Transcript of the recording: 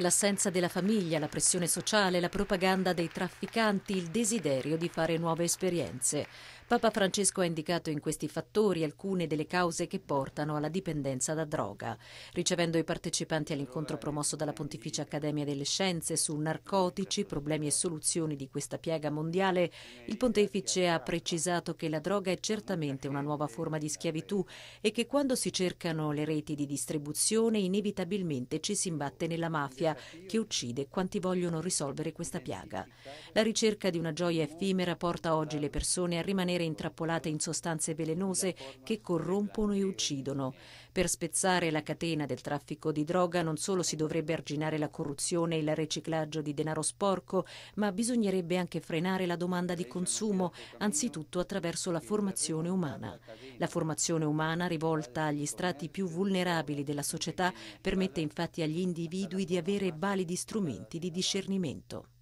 L'assenza della famiglia, la pressione sociale, la propaganda dei trafficanti, il desiderio di fare nuove esperienze. Papa Francesco ha indicato in questi fattori alcune delle cause che portano alla dipendenza da droga. Ricevendo i partecipanti all'incontro promosso dalla Pontificia Accademia delle Scienze su narcotici, problemi e soluzioni di questa piaga mondiale, il pontefice ha precisato che la droga è certamente una nuova forma di schiavitù e che quando si cercano le reti di distribuzione inevitabilmente ci si imbatte nella mafia che uccide quanti vogliono risolvere questa piaga. La ricerca di una gioia effimera porta oggi le persone a rimanere intrappolate in sostanze velenose che corrompono e uccidono. Per spezzare la catena del traffico di droga non solo si dovrebbe arginare la corruzione e il riciclaggio di denaro sporco, ma bisognerebbe anche frenare la domanda di consumo, anzitutto attraverso la formazione umana. La formazione umana rivolta agli strati più vulnerabili della società permette infatti agli individui di avere validi strumenti di discernimento.